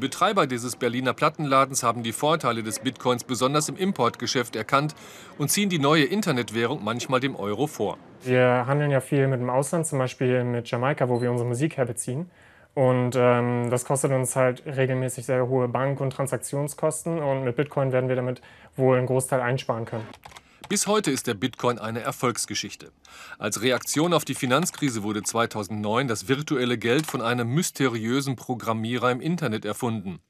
Betreiber dieses Berliner Plattenladens haben die Vorteile des Bitcoins besonders im Importgeschäft erkannt und ziehen die neue Internetwährung manchmal dem Euro vor. Wir handeln ja viel mit dem Ausland, zum Beispiel mit Jamaika, wo wir unsere Musik herbeziehen. Und ähm, das kostet uns halt regelmäßig sehr hohe Bank- und Transaktionskosten. Und mit Bitcoin werden wir damit wohl einen Großteil einsparen können. Bis heute ist der Bitcoin eine Erfolgsgeschichte. Als Reaktion auf die Finanzkrise wurde 2009 das virtuelle Geld von einem mysteriösen Programmierer im Internet erfunden.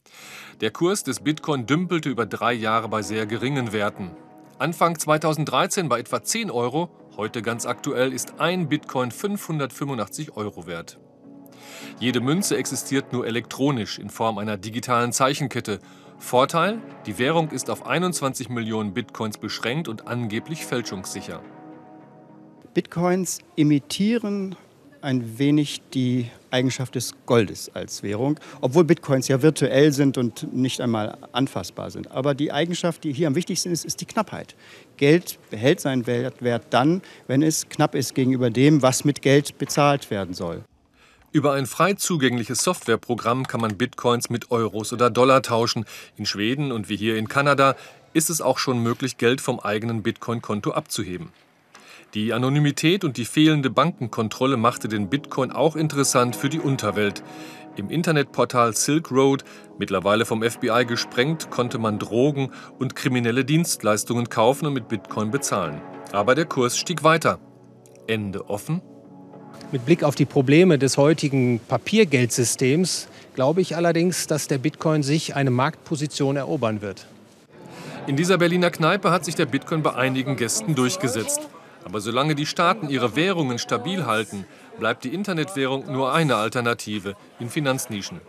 Der Kurs des Bitcoin dümpelte über drei Jahre bei sehr geringen Werten. Anfang 2013 bei etwa 10 Euro, heute ganz aktuell ist ein Bitcoin 585 Euro wert. Jede Münze existiert nur elektronisch in Form einer digitalen Zeichenkette. Vorteil, die Währung ist auf 21 Millionen Bitcoins beschränkt und angeblich fälschungssicher. Bitcoins imitieren ein wenig die Eigenschaft des Goldes als Währung, obwohl Bitcoins ja virtuell sind und nicht einmal anfassbar sind. Aber die Eigenschaft, die hier am wichtigsten ist, ist die Knappheit. Geld behält seinen Wert dann, wenn es knapp ist gegenüber dem, was mit Geld bezahlt werden soll. Über ein frei zugängliches Softwareprogramm kann man Bitcoins mit Euros oder Dollar tauschen. In Schweden und wie hier in Kanada ist es auch schon möglich, Geld vom eigenen Bitcoin-Konto abzuheben. Die Anonymität und die fehlende Bankenkontrolle machte den Bitcoin auch interessant für die Unterwelt. Im Internetportal Silk Road, mittlerweile vom FBI gesprengt, konnte man Drogen und kriminelle Dienstleistungen kaufen und mit Bitcoin bezahlen. Aber der Kurs stieg weiter. Ende offen? Mit Blick auf die Probleme des heutigen Papiergeldsystems glaube ich allerdings, dass der Bitcoin sich eine Marktposition erobern wird. In dieser Berliner Kneipe hat sich der Bitcoin bei einigen Gästen durchgesetzt. Aber solange die Staaten ihre Währungen stabil halten, bleibt die Internetwährung nur eine Alternative in Finanznischen.